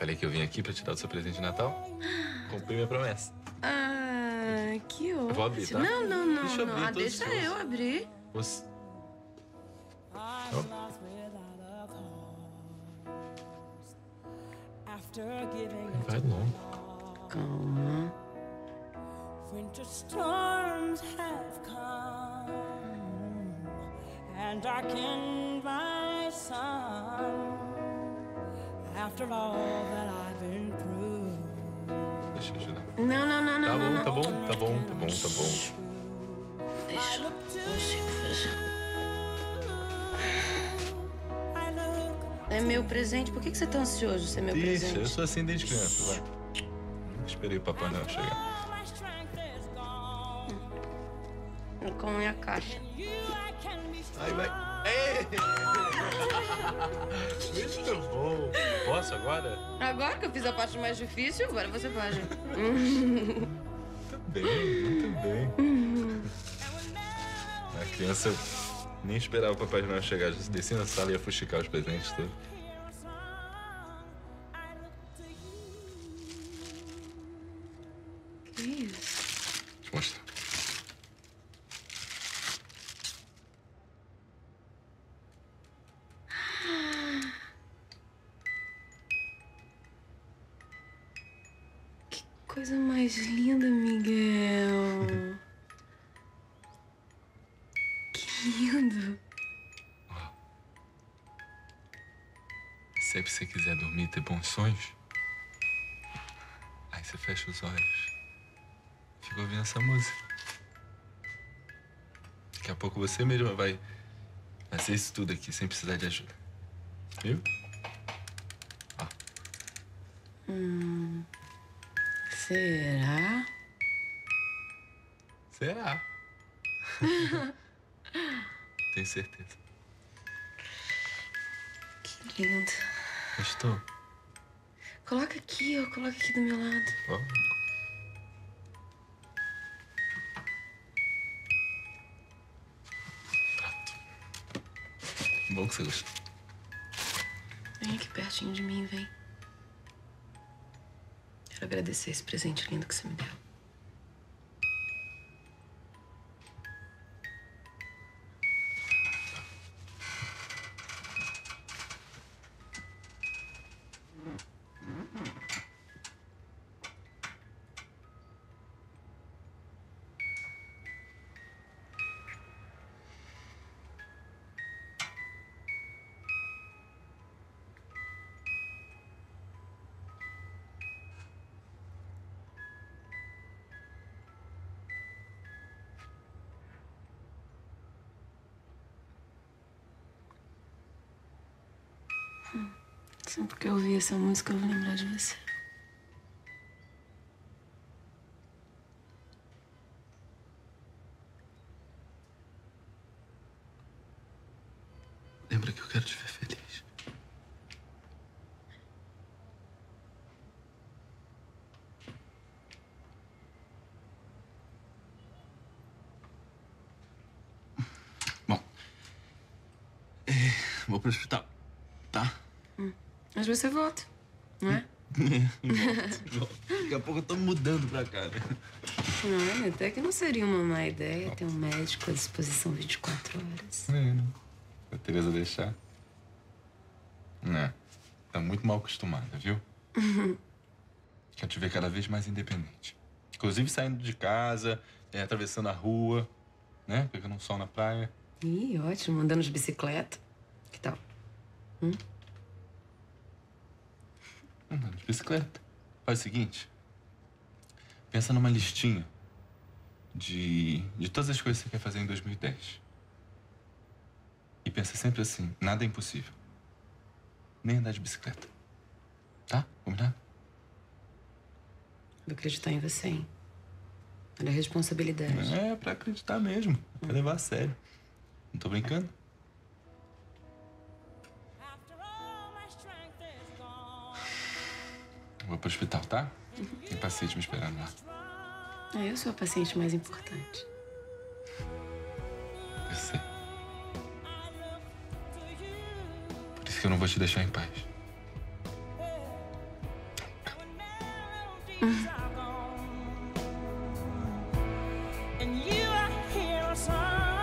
Falei que eu vim aqui pra te dar o seu presente de Natal. Cumpri minha promessa. Ah, que ótimo. Eu vou abrir, tá? Não, não, não. Deixa eu não. abrir, Ah, tô deixa eu abrir. Você... Vai longe. Calma. Winter storms have come and darkened my sun. After all that I've been through, Deixa eu ajudar. Não, não, não, não, Tá bom, tá bom, tá bom, tá bom, tá bom. Deixa eu consigo fazer. É meu presente. Por que que você tá ansioso de ser meu Deixa, eu presente? sou assim desde criança, vai. Esperei o Papai Noel chegar. gone. Com a minha caixa. Aí vai. Bom. Posso agora? Agora que eu fiz a parte mais difícil, agora você pode. Muito bem, muito bem. A criança nem esperava o Papai Noel chegar. Já descia na sala e ia fuxicar os presentes todos. Coisa mais linda, Miguel. Que lindo. Sempre que você quiser dormir e ter bons sonhos, aí você fecha os olhos. Fica ouvindo essa música. Daqui a pouco você mesmo vai fazer isso tudo aqui sem precisar de ajuda. Viu? Será? Será? Tenho certeza. Que lindo. Gostou? Coloca aqui, ó. Coloca aqui do meu lado. Ó. Pronto. Bom que você gostou. Vem aqui pertinho de mim, vem. Agradecer esse presente lindo que você me deu. Sempre que eu ouvir essa música, eu vou lembrar de você. Lembra que eu quero te ver feliz. Bom. É, vou pro hospital. Tá? Mas você volta, não é? Volto, volto. Daqui a pouco eu tô mudando pra cá, né? Não, até que não seria uma má ideia ter um médico à disposição 24 horas. É, né? A Tereza deixar. Né? Tá muito mal acostumada, viu? Quer te ver cada vez mais independente. Inclusive saindo de casa, é, atravessando a rua, né? Pegando um sol na praia. Ih, ótimo, andando de bicicleta. Que tal? Andando de bicicleta. Faz o seguinte. Pensa numa listinha de, de todas as coisas que você quer fazer em 2010. E pensa sempre assim, nada é impossível. Nem andar de bicicleta. Tá? Combinado? Vou acreditar em você, hein? Olha a responsabilidade. É pra acreditar mesmo. Pra levar a sério. Não tô brincando. Vou pro hospital, tá? Tem paciente me esperando lá. Ah, eu sou a paciente mais importante. Eu sei. Por isso que eu não vou te deixar em paz. are